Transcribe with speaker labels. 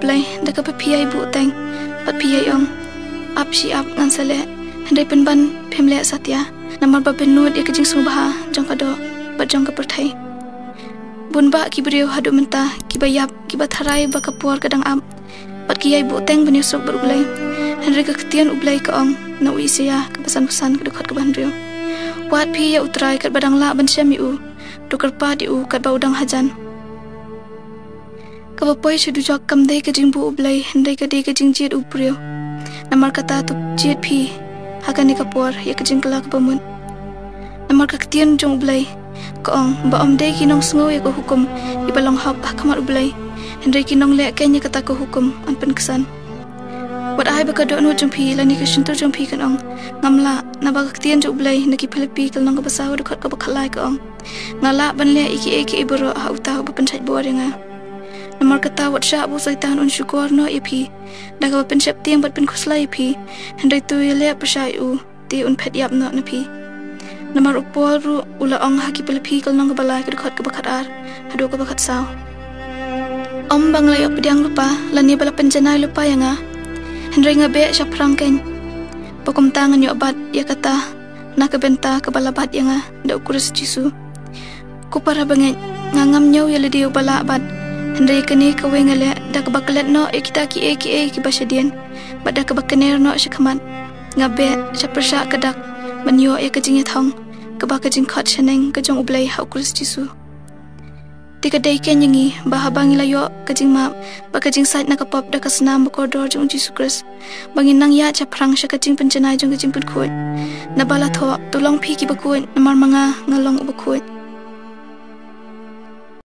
Speaker 1: ublay da ka papiai bu teng? Pat piai ong ap si ap ngan sale handai pen ban pemle satya namar ba ben nuat ikajing subha jong ka do ba jong ka perthai. Bun ba ki brio hadu menta ki ba yap ki ba tharai ba ka puar kadang am pat ki ai bu teng bani sok ber ublay handai ka ketian ublay ka ong na ui sia ka pesan pesan ka dekat ka ban rio wat pi ya utrai kat badang la ban syami u tukar pa di u kat ba udang hajan Kapapai shudujak kamdai kajing bu ublai hendai kadai kajing jid uprio. Namar kata tu jid pi hakani kapor ya kajing kelak bamun. Namar kaktian jong ublai kaong ba omdai kinong sungo ya ko hukum ibalong hop kamar ublai. Hendai kinong lek kanya kata ko hukum ampen kesan. Wat ai ba kadok no jong pi lani ka shinto jong pi kanong ngamla na ba kaktian jong ublai na ki philipi kalong ka basaw dukot ka bakhalai kaong. Ngala banle iki iki iboro ha utah ba panchat bo ringa. Namar kata wat syak bu sai tahan un syukur no ipi. Dah kau pen siap tiang bat pen kusla ipi. Hendai tu ya liap persai u. Ti un pet yap no napi. Namar upol ru ula ong haki pelepi kal nong kebalai ke dekat ke bakat ar. Hadu ke bakat saw. Om bang layok pediang lupa. Lani bala penjenai lupa yang ah. Hendai ngabe syak perang ken. Pokom tangan yo bat ya kata. Nak ke benta ke bala bat yang ah. Da ukuris jisu. Kupara banget ngangam nyau ya ledi bala bat. Hendai kini kau ngale dah kebakalat no ikita ki e ki e ki basyadian. Bada kebakaner no syakamat. Ngabe syapersya kedak menyo ya kejingnya thong. Kebak kejing kot sheneng kejong ublay hau kulis jisu. Tika day ken yangi baha bangi layo kejing map ba kejing sait na kapop da kasenam bakodor jong jisu kris. Bangi nang ya cha prang sya kejing pencenai jong kejing pun kuat. Nabala tho tulong pi ki bakuat namar manga ngalong ubakut.